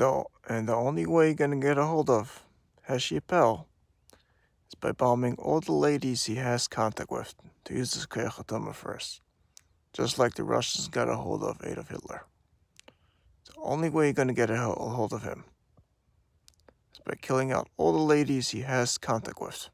The, and the only way you're gonna get a hold of Heshy is by bombing all the ladies he has contact with to use this Kayachatama first. Just like the Russians got a hold of Adolf Hitler. The only way you're gonna get a hold of him is by killing out all the ladies he has contact with.